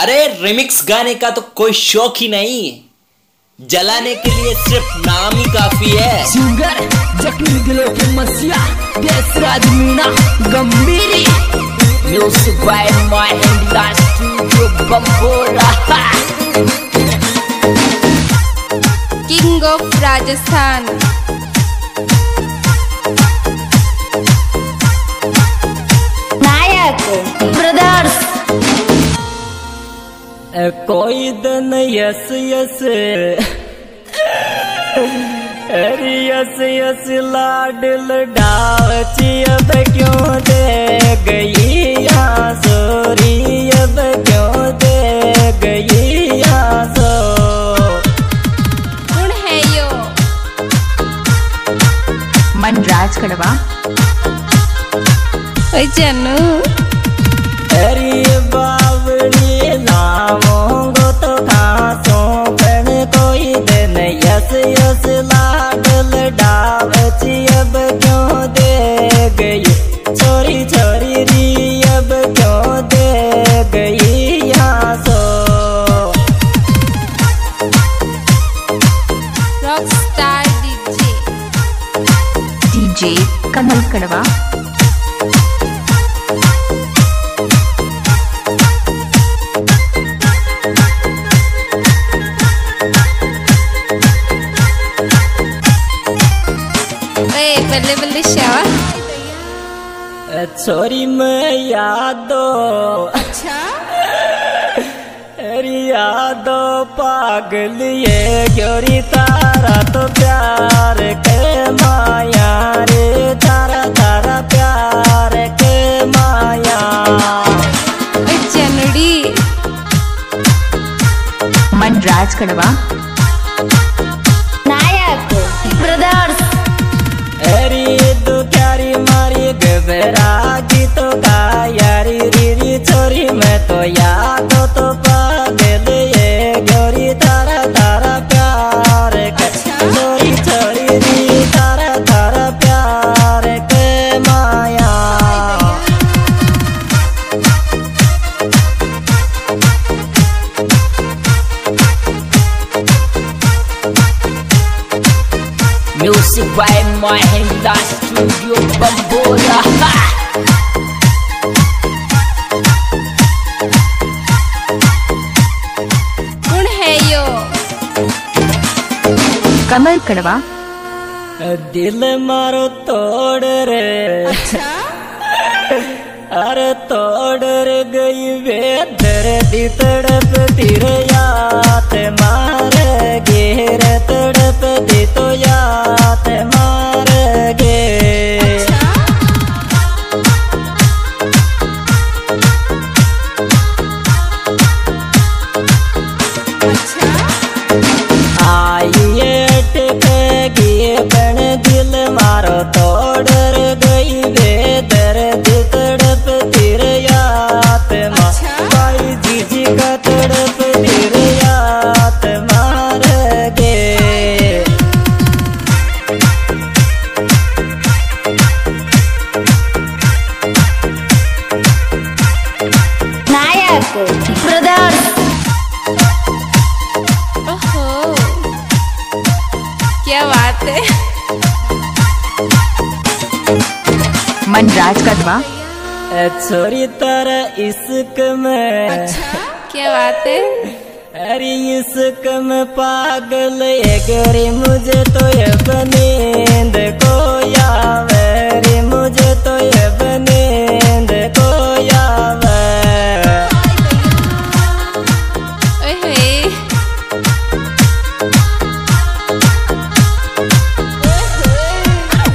अरे रिमिक्स गाने का तो कोई शौक ही नहीं। जलाने के लिए सिर्फ़ नाम ही काफ़ी है। सिंगर जख्मी दिलों की मसिया Desraj Meena Gambhiri music by my India studio Bambora king of Rajasthan कोई दिन यस यस। अरे यस यस लाडल डावची अब क्यों दे गई यहाँ सोरी? अब क्यों दे गई यहाँ सो? कौन है यो? मनराज कड़वा। ओए जानू। कमल कड़वा ओए बल्ले बल्ले छोरी मैं यादो अच्छा अरे यादो पागल ये क्योरी तारा तो प्यार के माया रे तारा तारा प्यार के माया। ओए जानड़ी मनराज कड़वा। नायक। ब्रदर्स। अरे दो क्यारी मारी गबरा बाय महेंद्र स्टूडियो बम्बोरा कौन है यो? कमल कड़वा। दिल मारो तोड़ रे। अच्छा? अरे तोड़ रे गई वे दर्दी तड़प तिर क्या बात है? मनराज कदवा छोरी तारा इश्क में। अच्छा क्या बात है? अरे इश्क में पागल गरी गोरी मुझे तो ये बने को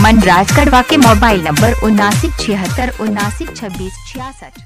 मनराज कड़वा के मोबाइल नंबर उन्नासी छिहत्तर उन्नासी छब्बीस छियासठ।